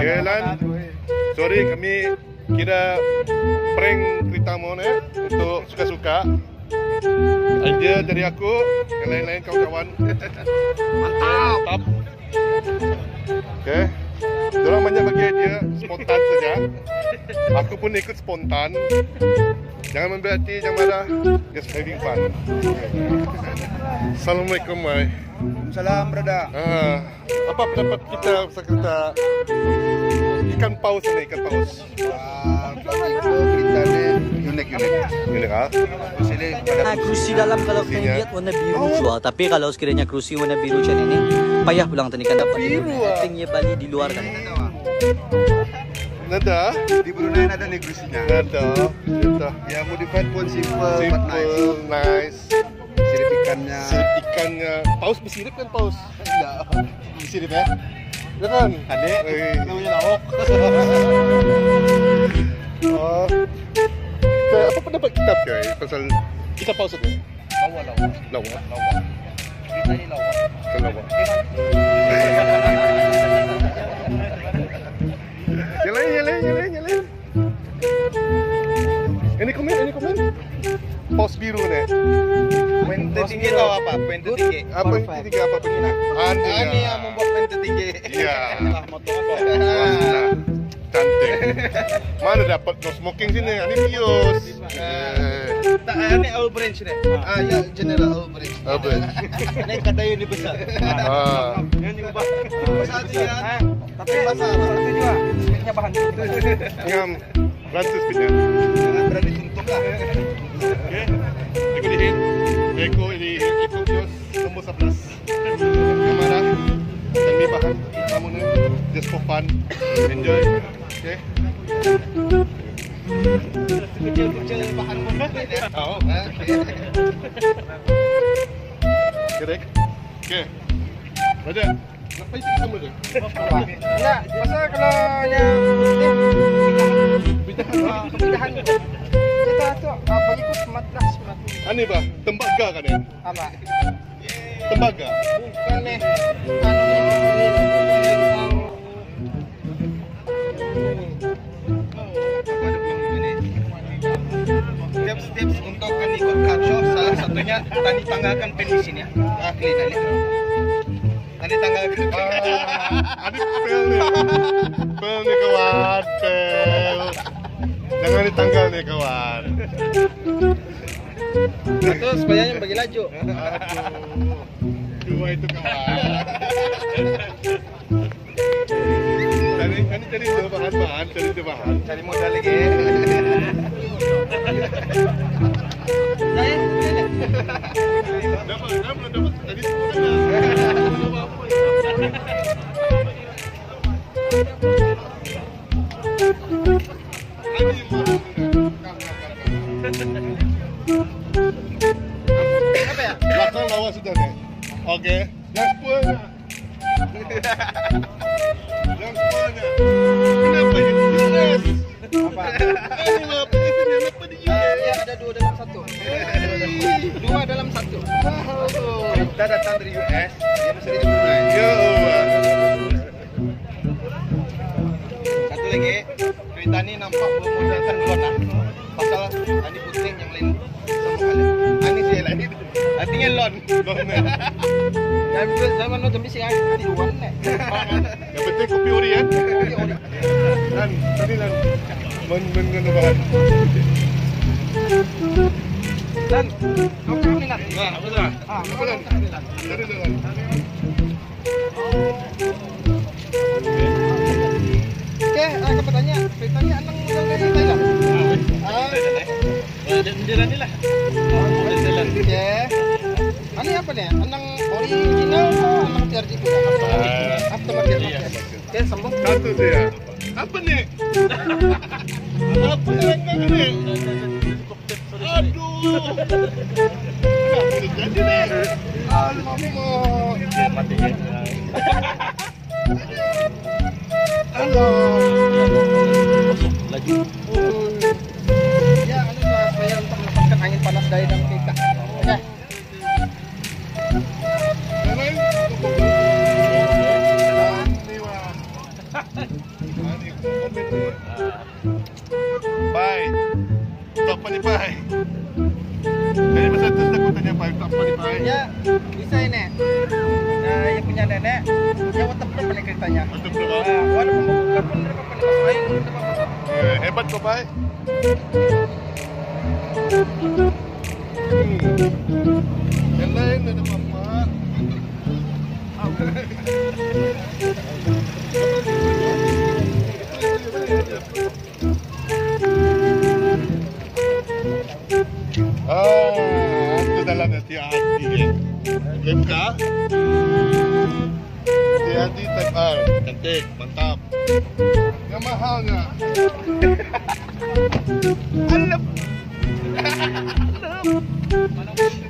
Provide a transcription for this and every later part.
Okay, Lan. Sorry kami kira prank cerita mo na untuk suka-suka. Idea dari aku, yang lain-lain kawan-kawan. Mantap. Okay. Diorang banyak bagi idea spontan saja. Aku pun ikut spontan. Jangan ambil hati, jangan marah. Just having fun. Assalamualaikum, Mai. Salam brada. Ah, apa pendapat kita pasal kita ikan paus ini, ikan paus? Ah, Nah, krusi dalam kalau Krusinya. lihat warna biru jua. Tapi kalau sekiranya krusi warna biru macam ini, payah pulang tanikan dapat. Biru, ah. Actingnya Bali di luar kan. Nada? di Brunei ada negosinya. Nada. Nada. Ya modified pun simple, but nice. Simple, nice. Sirip ikannya. Sirip ikannya. Paus bersirip kan paus? Enggak. Bersirip ya? Ya kan? Adik, Eh. namanya lauk. Oh. Kita, apa pendapat kita guys pasal ikan paus itu? Lawa lawa. Lawa. Lawa. Kita ni lawa. Ikan lawa. Yang lain, yang lain, yang lain, yang lain. Ini komen, ini komen. Paus biru ni. Pente tinggi tahu apa? Pente tinggi. Apa yang tiga apa penyinak? Ah, ini yang membuat pente tinggi. Iya. Inilah motor apa? Cantik. Mana dapat no smoking sini? Ini pius. Eh, Tak, ini all branch ni. Ah, ya general all branch. Apa? Ini kadai ini besar. Ah. Ini ubah. Besar dia. Tapi besar. Itu juga. Speednya bahan. Ngam. Francis punya. Jangan berani suntuk lah. Okey. Eko di hit. Eko di hit itu pius nombor 11. Kamera. Dan ni bahan kamu ni just for fun. Enjoy. Okey. Kecil-kecil bahan pun. Oh. Okey. Correct. Okey. Ada. Nak paisi sama tu. Enggak, pasal kalau yang Bidahan. kemudahan kita tu apa ikut matras matras Ani bah, tembaga kan ya? apa? Tembaga. Bukan nih anu yang tips-tips untuk kan ikut kacau salah satunya tani tanggalkan penis ini ya ahli tani tani tanggalkan Ah, Ani pel ni. Pel ni kawan, pel. Jangan ditanggal ni kawan. itu yang bagi laju Aduh. Dua itu kawan. Cari, cari tu bahan-bahan, cari bahan. cari modal lagi Dapat, dapat, dapat. Tadi apa ya Belakang sudah nih. Oke. Kenapa ini US? apa Ini penyitin kenapa di Ah, US? ya ada dua dalam satu di Ya lagi ini Puting yang lain sama kali Ani sih lain artinya Lon Lon, eh. Zaman lo demi sih Ani Wan nek Yang penting kopi ori? Dan tadi dan men men men bahan. dan kau minat Nah, betul. ah? Dari oke ah ceritanya dari Thailand ah lah. Apa nih? Original atau Aftermarket. iya. Oke, sambung. Satu dia. Apa nih? Apa yang kau ni? Aduh. Jadi nih? Alamak. Halo. Lagi. Ya, anu lah, supaya untuk angin panas dari dalam kita. Bye? Jadi masa tu aku tanya ni bye? Ya, bisa ini. Nah, yang punya nenek, yang tetap berapa nih ceritanya? Untuk berapa? Nah, walaupun mau buka pun pun. Eh, hebat kau bye. Ah, itu dalam ya. Hati-hati type R. Cantik, mantap. Yang. Alam. Pakai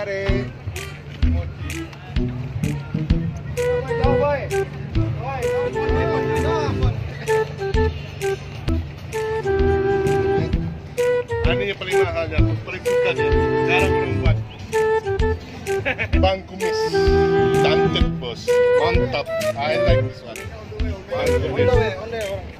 cari. Ini yang paling buat. Bang Kumis, cantik bos, mantap. I like this one. Bang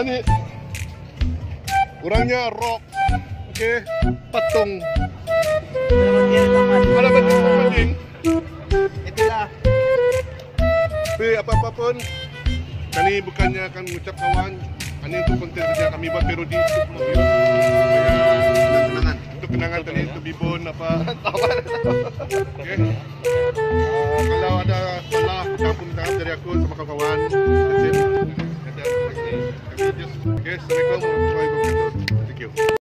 Ini Orangnya rock Okey Patung. Kalau betul penting Itulah. Tapi apa-apa pun Kami bukannya akan mengucap kawan. Hanya untuk konten saja kami buat parodi untuk Kenangan. Untuk kenangan tadi Untuk bibun apa. Okey uh, Kalau ada salah Kamu minta maaf dari aku sama kawan-kawan Yes, yes, record. Thank you.